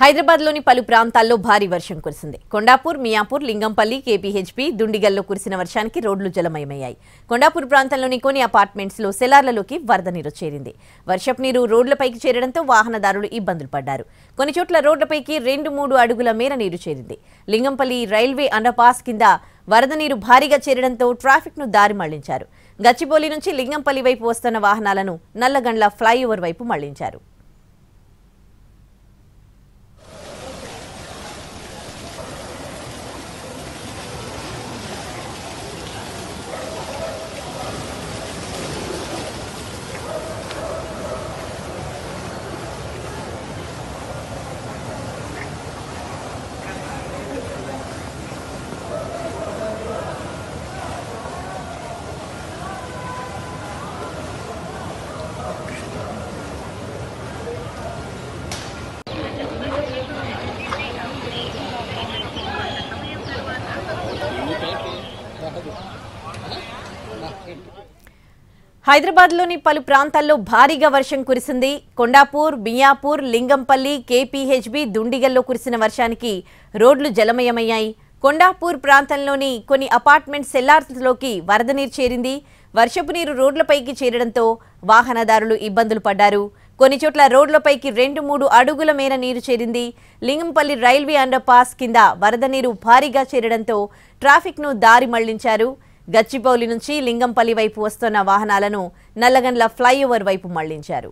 హైదరాబాద్లోని పలు ప్రాంతాల్లో భారీ వర్షం కురిసింది. కొండాపూర్ మియాపూర్ లింగంపల్లి కేపీహెచ్పి దుండిగల్లో కురిసిన వర్షానికి రోడ్లు జలమయమయ్యాయి. కొండాపూర్ ప్రాంతంలోని కొన్ని అపార్ట్మెంట్స్లో సెలార్లలోకి వరద నీరు చేరింది. వర్షపు నీరు రోడ్లపైకి చేరడంతో వాహనదారులు ఇబ్బందులు పడ్డారు. కొన్ని చోట్ల రోడ్లపైకి రెండు మూడు అడుగుల మేర నీరు చేరింది. లింగంపల్లి రైల్వే అండర్పాస్ కింద వరద నీరు భారీగా చేరడంతో ట్రాఫిక్ను దారి మళ్ళించారు. గచ్చిబౌలి నుంచి లింగంపల్లి వైపు వస్తున్న వాహనాలను నల్లగండ్ల ఫ్లైఓవర్ వైపు మళ్ళించారు. హైదరాబాద్లోని పలు ప్రాంతాల్లో భారీగా వర్షం కురిసింది. కొండాపూర్ బియాపూర్ లింగంపల్లి కేపీహెచ్బి దుండిగల్లో కురిసిన వర్షానికి రోడ్లు జలమయమయ్యాయి. కొండాపూర్ ప్రాంతంలోని కొన్ని అపార్ట్మెంట్ సెల్లార్లోకి వరద నీరు చేరింది. వర్షపు నీరు రోడ్లపైకి చేరడంతో వాహనదారులు ఇబ్బందులు పడ్డారు. కొన్ని చోట్ల రోడ్లపైకి రెండు మూడు అడుగుల మేర నీరు చేరింది. లింగంపల్లి రైల్వే అండర్ పాస్ కింద వరద నీరు భారీగా చేరడంతో ట్రాఫిక్ను దారి మళ్ళించారు. గచ్చిబౌలి నుంచి లింగంపల్లి వైపు వస్తున్న వాహనాలను నల్లగండ్ల ఫ్లైఓవర్ వైపు మళ్ళించారు.